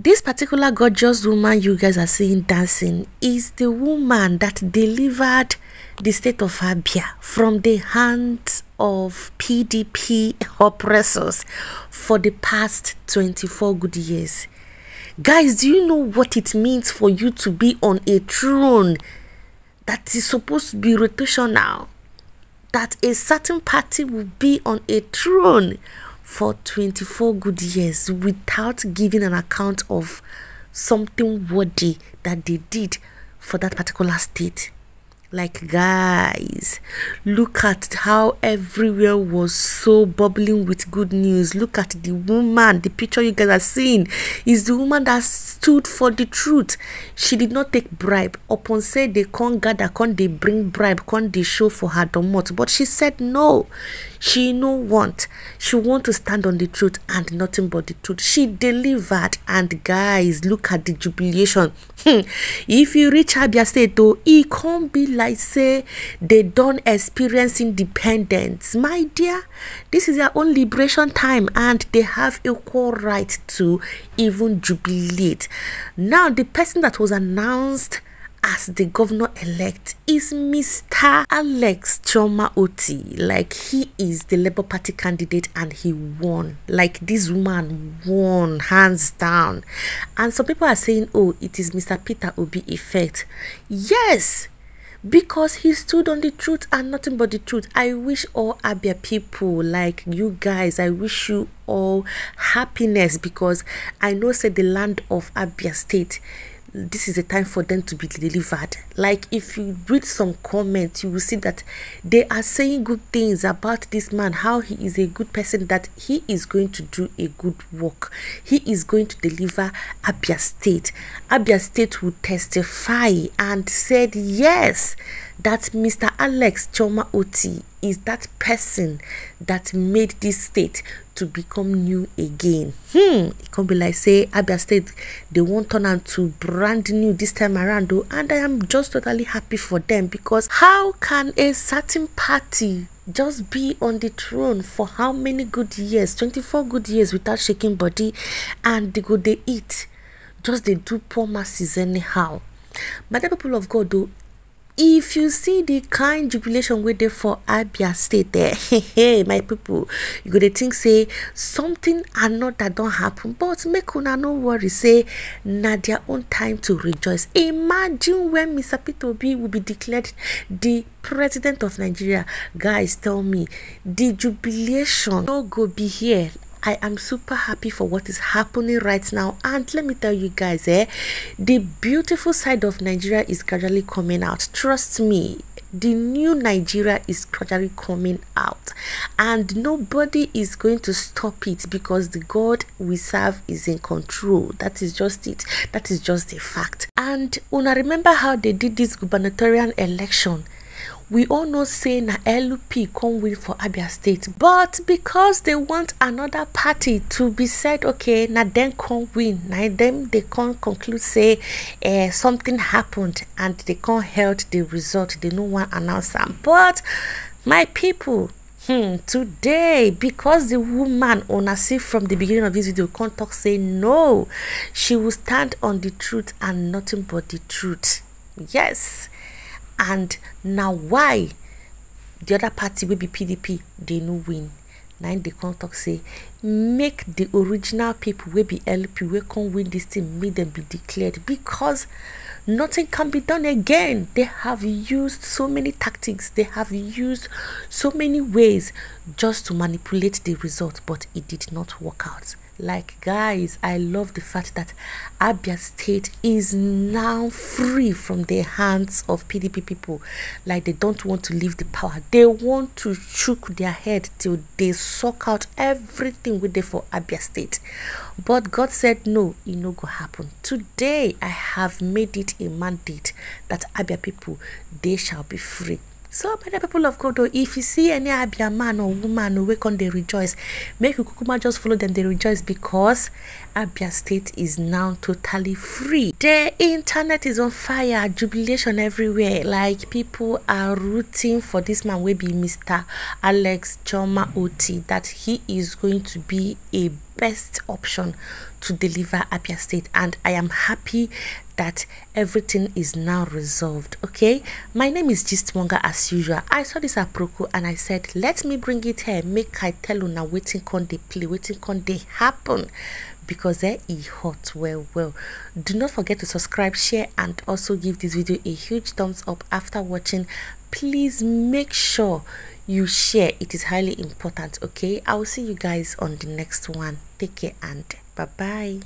This particular gorgeous woman you guys are seeing dancing is the woman that delivered the state of Abia from the hands of PDP oppressors for the past 24 good years. Guys, do you know what it means for you to be on a throne that is supposed to be rotational? That a certain party will be on a throne for 24 good years without giving an account of something worthy that they did for that particular state. Like, guys, look at how everywhere was so bubbling with good news. Look at the woman. The picture you guys are seeing is the woman that stood for the truth. She did not take bribe. Upon say they can't gather, can't they bring bribe, can't they show for her domot. But she said no. She no want. She want to stand on the truth and nothing but the truth. She delivered. And guys, look at the jubilation. Hmm. if you reach Abia State, though, it can't be like say they don't experience independence. My dear, this is their own liberation time and they have equal right to even jubilate. Now, the person that was announced as the governor elect is Mr. Alex Chioma Oti. Like he is the Labour Party candidate and he won. Like this woman won hands down. And some people are saying, oh, it is Mr. Peter Obi effect. Yes, because he stood on the truth and nothing but the truth. I wish all Abia people like you guys, I wish you all happiness because I know said the land of Abia State this is a time for them to be delivered. Like if you read some comments, you will see that they are saying good things about this man, how he is a good person, that he is going to do a good work. He is going to deliver Abia State. Abia State will testify and said yes that Mr. Alex Chioma Oti is that person that made this state to become new again. Hmm, it can be like say Abia State they won't turn out to brand new this time around though, and I am just totally happy for them because how can a certain party just be on the throne for how many good years 24 good years without shaking body and they go they eat just they do poor masses anyhow my dear people of god though if you see the kind jubilation wey dey for abia state there hey my people you go dey think say something another don happen but make una no worry say na their own time to rejoice. Imagine when mr peter obi will be declared the president of nigeria. Guys tell me the jubilation no go be here I am super happy for what is happening right now. And let me tell you guys, eh, the beautiful side of Nigeria is gradually coming out. Trust me, the new Nigeria is gradually coming out, and nobody is going to stop it because the God we serve is in control. That is just it. That is just a fact. And una remember how they did this gubernatorial election we all know say na LP come win for Abia State but because they want another party to be said okay na dem come win na dem dey come conclude say uh, something happened and they come held the result they no wan announce am. But my people hmm today because the woman una see from the beginning of this video come talk say no she will stand on the truth and nothing but the truth. Yes and na why the other party wey be pdp dey no win? Na im dey come talk say make the original people wey be lp wey come win this thing make dem be declared. Because nothing can be done again. They have used so many tactics. They have used so many ways just to manipulate the result but it did not work out like guys i love the fact that abia state is now free from the hands of pdp people. Like they don't want to leave the power. They want to choke their head till they suck out everything with them for abia state. But god said no it no go happen. Today i have made it a mandate that abia people they shall be free so many people of god o if you see any abia man or woman oh, wake on, they rejoice. Make you kukuma just follow them, they rejoice because abia state is now totally free. The internet is on fire jubilation everywhere. Like people are rooting for this man wey be mr alex chioma oti that he is going to be a best option to deliver Abia State, and I am happy that everything is now resolved. Okay, my name is Gist Monger as usual. I saw this aproko and I said, Let me bring it here, make I tell you now, waiting con they play, waiting con they happen. Because there eh, hot well well. Do not forget to subscribe share and also give this video a huge thumbs up after watching. Please make sure you share. It is highly important okay? I will see you guys on the next one. Take care and bye bye